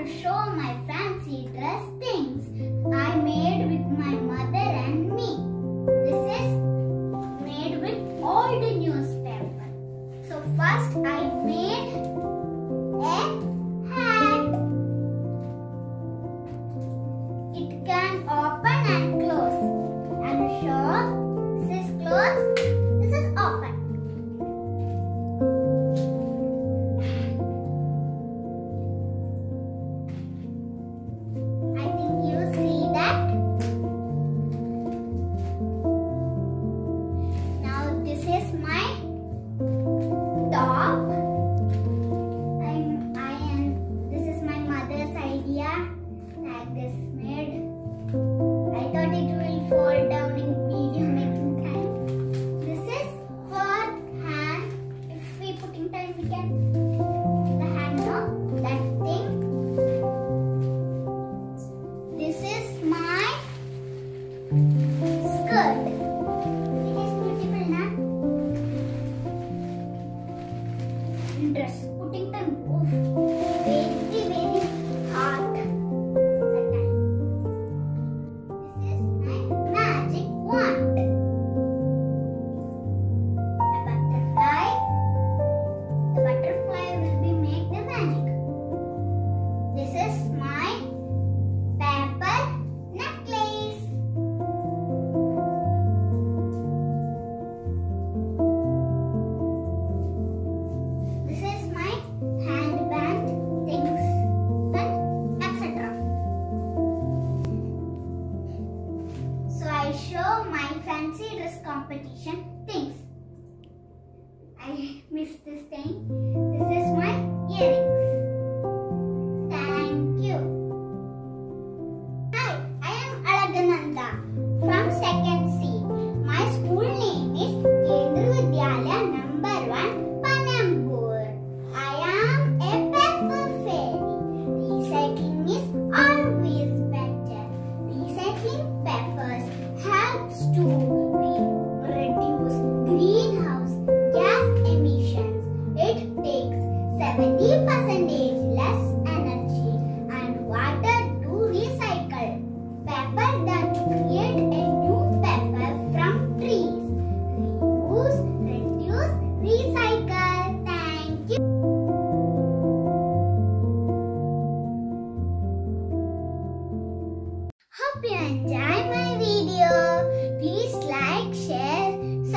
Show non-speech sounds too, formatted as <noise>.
To show my fancy dress things I made with my mother and me. This is made with old newspaper. So first I made a hat. It can open and close. I will show this is closed. my show my fancy dress competition things. I <laughs> miss this thing. This is my earrings. greenhouse gas emissions. It takes 70 percentage less energy and water to recycle. Paper that create a new paper from trees. Reuse, reduce, recycle. Thank you. Hope you enjoy my video. Please like, share